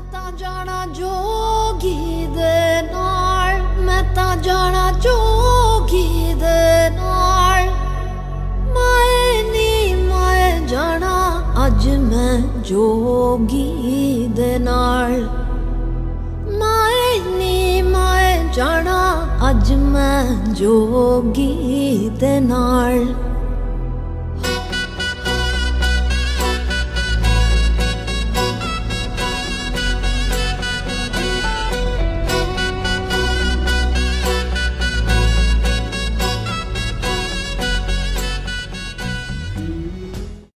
ਮੈਂ ਤਾਂ ਜਾਣਾ ਜੋਗੀ ਦੇ ਨਾਲ। ਮੈਂ ਤਾਂ ਜਾਣਾ ਜੋਗੀ ਦੇ ਨਾਲ। ਮਾਏ ਨੀ, ਮਾਏ ਜਾਣਾ, ਅੱਜ ਮੈਂ ਜੋਗੀ ਦੇ ਨਾਲ। ਮਾਏ ਨੀ, ਮਾਏ ਜਾਣਾ, ਅੱਜ ਮੈਂ ਜੋਗੀ ਦੇ ਨਾਲ।